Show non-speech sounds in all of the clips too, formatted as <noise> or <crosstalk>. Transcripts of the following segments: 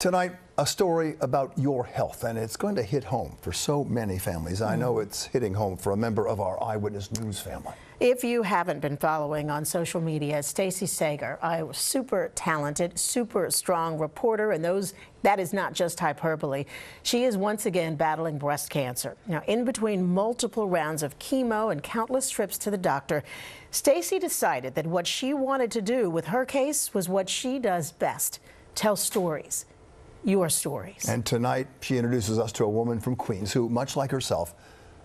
Tonight, a story about your health, and it's going to hit home for so many families. I know mm. it's hitting home for a member of our Eyewitness News family. If you haven't been following on social media, Stacey Sager, a super talented, super strong reporter, and those that is not just hyperbole. She is once again battling breast cancer. Now, in between multiple rounds of chemo and countless trips to the doctor, Stacey decided that what she wanted to do with her case was what she does best: tell stories your stories. And tonight, she introduces us to a woman from Queens who, much like herself,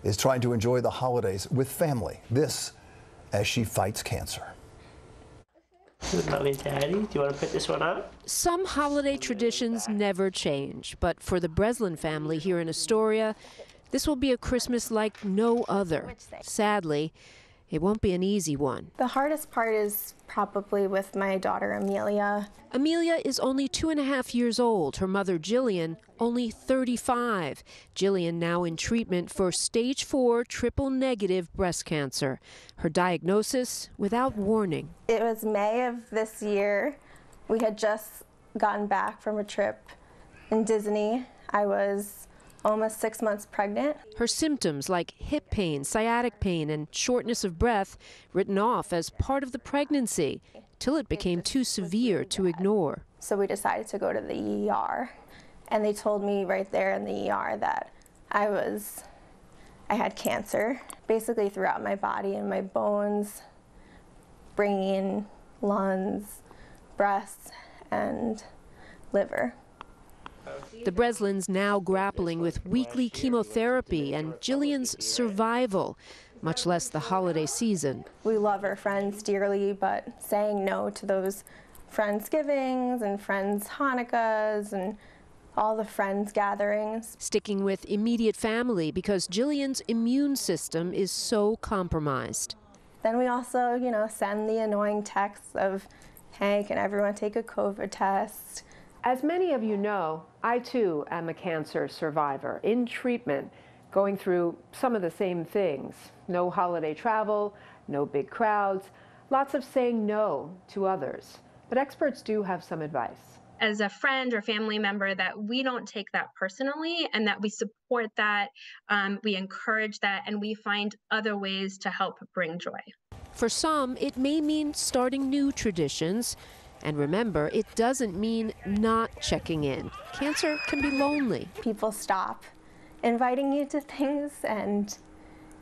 is trying to enjoy the holidays with family. This as she fights cancer. Mommy, Daddy, do you want to put this one up? Some holiday traditions never change, but for the Breslin family here in Astoria, this will be a Christmas like no other. Sadly, it won't be an easy one. The hardest part is probably with my daughter Amelia. Amelia is only two and a half years old. Her mother, Jillian, only 35. Jillian now in treatment for stage four triple negative breast cancer. Her diagnosis without warning. It was May of this year. We had just gotten back from a trip in Disney. I was almost six months pregnant. Her symptoms like hip pain, sciatic pain, and shortness of breath written off as part of the pregnancy till it became too severe to ignore. So we decided to go to the ER, and they told me right there in the ER that I was, I had cancer, basically throughout my body and my bones, brain, lungs, breasts, and liver. The Breslins now grappling with weekly chemotherapy and Jillian's survival, much less the holiday season. We love our friends dearly, but saying no to those Friendsgivings and Friends Hanukkahs and all the friends gatherings. Sticking with immediate family because Jillian's immune system is so compromised. Then we also, you know, send the annoying texts of, hey, can everyone take a COVID test? As many of you know, I too am a cancer survivor in treatment, going through some of the same things. No holiday travel, no big crowds, lots of saying no to others. But experts do have some advice. As a friend or family member, that we don't take that personally and that we support that, um, we encourage that, and we find other ways to help bring joy. For some, it may mean starting new traditions and remember, it doesn't mean not checking in. Cancer can be lonely. People stop inviting you to things, and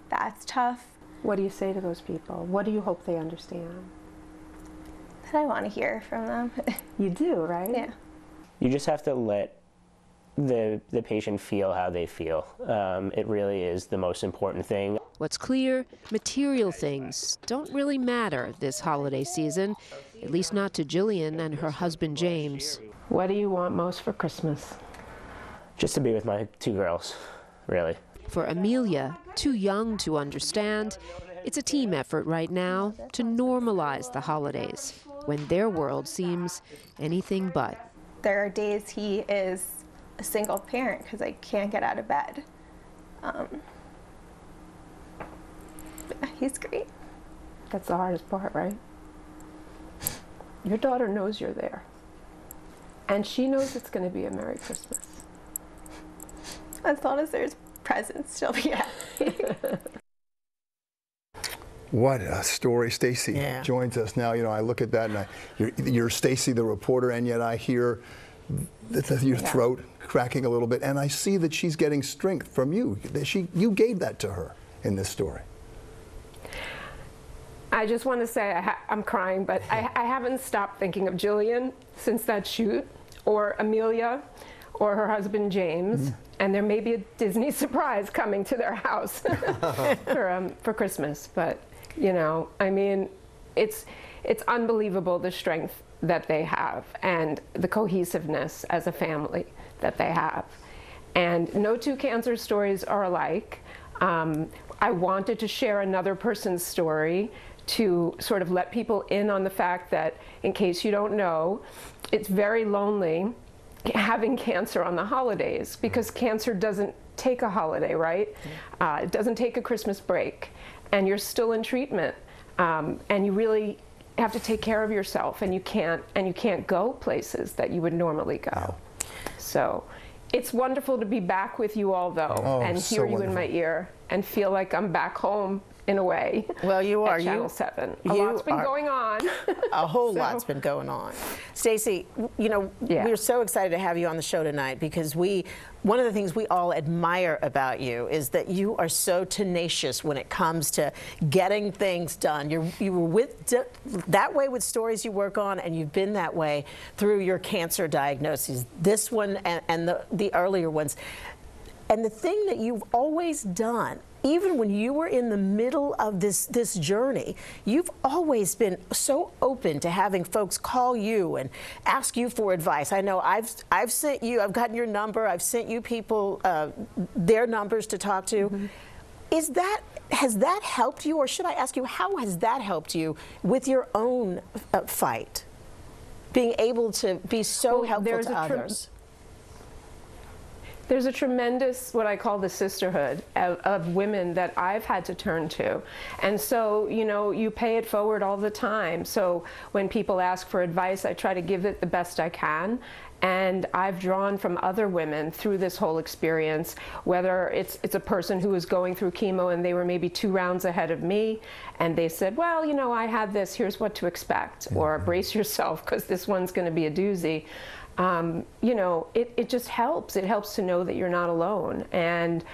that's tough. What do you say to those people? What do you hope they understand? That I want to hear from them. <laughs> you do, right? Yeah. You just have to let the the patient feel how they feel. Um, it really is the most important thing. What's clear, material things don't really matter this holiday season, at least not to Jillian and her husband James. What do you want most for Christmas? Just to be with my two girls, really. For Amelia, too young to understand, it's a team effort right now to normalize the holidays when their world seems anything but. There are days he is a single parent because I can't get out of bed. Um, he's great. That's the hardest part, right? Your daughter knows you're there. And she knows it's going to be a Merry Christmas. As long as there's presents, she'll be happy. <laughs> What a story. Stacey yeah. joins us now. You know, I look at that and I, you're, you're Stacey, the reporter, and yet I hear your yeah. throat cracking a little bit, and I see that she's getting strength from you. She, you gave that to her in this story. I just want to say I am crying, but I, <laughs> I, haven't stopped thinking of Jillian since that shoot, or Amelia, or her husband James, mm. and there may be a Disney <laughs> surprise coming to their house <laughs> for, um, for Christmas. But you know, I mean, it's it's unbelievable the strength that they have and the cohesiveness as a family that they have. And no two cancer stories are alike. Um, I wanted to share another person's story to sort of let people in on the fact that, in case you don't know, it's very lonely having cancer on the holidays because cancer doesn't take a holiday, right? Uh, it doesn't take a Christmas break, and you're still in treatment, um, and you really have to take care of yourself, and you can't and you can't go places that you would normally go. So it's wonderful to be back with you all, though, Oh, and so hear you in my ear and feel like I'm back home in a way. Well, you are. You- Channel 7. A you lot's been are- going on. <laughs> A whole <laughs> So- lot's been going on. Stacey, you know, Yeah. we're so excited to have you on the show tonight because we, one of the things we all admire about you is that you are so tenacious when it comes to getting things done. You're, you were with, that way with stories you work on, and you've been that way through your cancer diagnoses. This one and, and the, the earlier ones. And the thing that you've always done, even when you were in the middle of this this journey, you've always been so open to having folks call you and ask you for advice. I know I've I've sent you, I've gotten your number, I've sent you people uh, their numbers to talk to. Is that has that helped you, or should I ask you how has that helped you with your own uh, fight? Being able to be so Well, helpful to others. There's a tremendous, what I call the sisterhood of, of women that I've had to turn to. And so, you know, you pay it forward all the time. So when people ask for advice, I try to give it the best I can. And I've drawn from other women through this whole experience, whether it's, it's a person who was going through chemo and they were maybe two rounds ahead of me, and they said, Well, you know, I had this, here's what to expect, or brace yourself because this one's going to be a doozy um, you know, it, it just helps. It helps to know that you're not alone. And,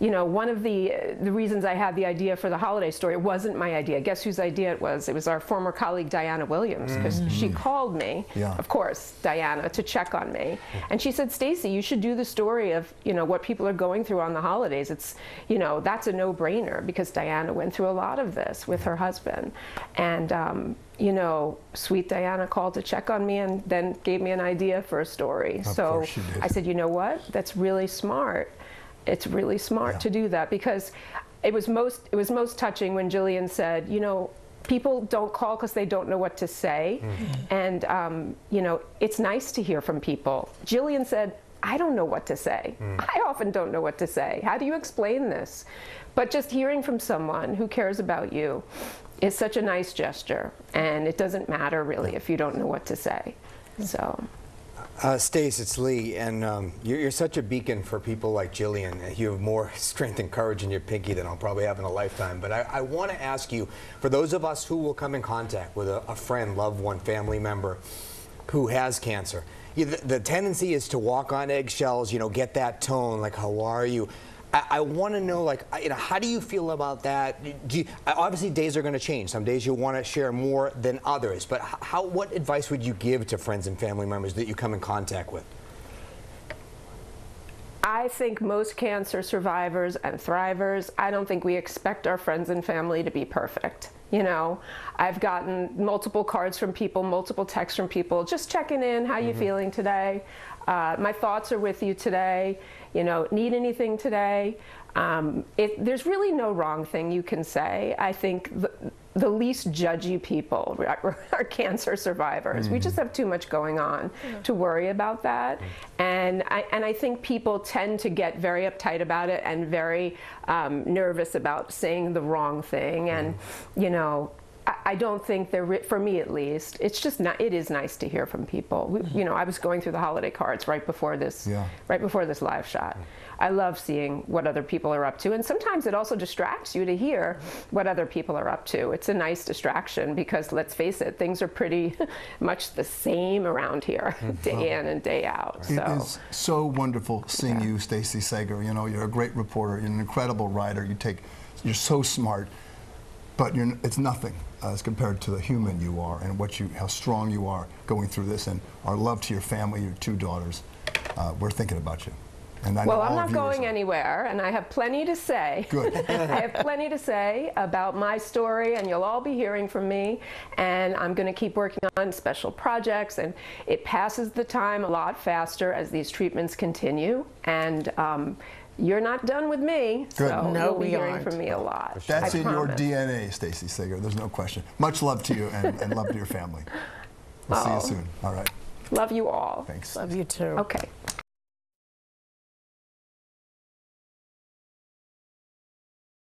you know, one of the the reasons I had the idea for the holiday story it wasn't my idea. Guess whose idea it was? It was our former colleague Diana Williams because she called me, Yeah. of course, Diana, to check on me, and she said, "Stacey, you should do the story of you know what people are going through on the holidays. It's you know that's a no-brainer because Diana went through a lot of this with her husband, and." Um, you know, sweet Diana called to check on me and then gave me an idea for a story. so she did. I said, you know what? That's really smart. It's really smart Yeah. to do that because it was most it was most touching when Jillian said, you know, people don't call because they don't know what to say, and um, you know, it's nice to hear from people. Jillian said. I don't know what to say. I often don't know what to say. How do you explain this? But just hearing from someone who cares about you is such a nice gesture, and it doesn't matter really if you don't know what to say. So. Uh, Stace, it's Lee, and um, you're, you're such a beacon for people like Jillian. You have more <laughs> strength and courage in your pinky than I'll probably have in a lifetime. But I, I want to ask you, for those of us who will come in contact with a, a friend, loved one, family member who has cancer, the, the tendency is to walk on eggshells, you know, get that tone, like, how are you? I, I want to know, like, you know, how do you feel about that? You, obviously, days are going to change. Some days you'll want to share more than others. But how, what advice would you give to friends and family members that you come in contact with? I think most cancer survivors and thrivers, I don't think we expect our friends and family to be perfect. You know, I've gotten multiple cards from people, multiple texts from people, just checking in, how you feeling today? Uh, my thoughts are with you today. You know, need anything today? Um, it, there's really no wrong thing you can say. I think the, the least judgy people <laughs> are, cancer survivors. We just mm. have too much going on to worry about that. Mm. And I, and I think people tend to get very uptight about it and very um, nervous about saying the wrong thing. And, mm. you know, I- don't think they're, ri- for me at least, it's just not, it is nice to hear from people. We, you know, I was going through the holiday cards right before this, Yeah. right before this live shot. I love seeing what other people are up to. And sometimes it also distracts you to hear what other people are up to. It's a nice distraction because let's face it, things are pretty <laughs> much the same around here, <laughs> mm-hmm. day in and day out. It So. is so wonderful seeing you, Stacey Sager. You know, you're a great reporter. You're an incredible writer. You take, you're so smart, but it's nothing as compared to the human you are and what you, how strong you are going through this. And our love to your family, your two daughters. Uh, we're thinking about you. And I Well, I'm not going are. anywhere, and I have plenty to say. Good. <laughs> <laughs> I have plenty to say about my story, and you'll all be hearing from me. And I'm going to keep working on special projects, and it passes the time a lot faster as these treatments continue. And um, you're not done with me, Good. so No, you'll be we hearing aren't. from me a lot. That's I in your. DNA, Stacey Sager. There's no question. Much love to you and, and love to your family. We'll see Oh. you soon. All right. Love you all. Thanks. Love you too. Okay.